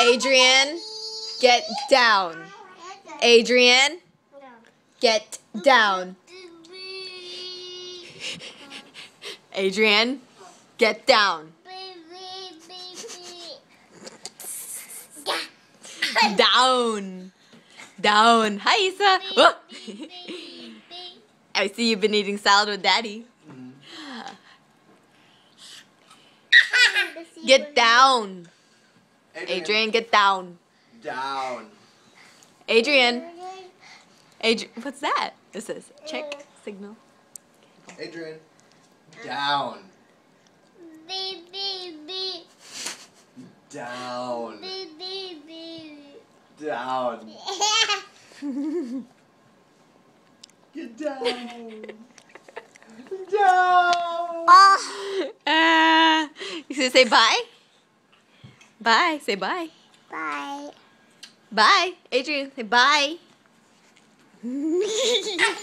Adrian, get down. Adrian, get down. Adrian, get down. Down. Down. Hi, Isa. Oh. I see you've been eating salad with Daddy. Get down. Adrian, get down. Down. Adrian. Adrian, what's that? This is check signal. Adrian. Down. Down. Down. Get down. down. Uh, you should say bye. Bye. Say bye. Bye. Bye. Adrian, say bye.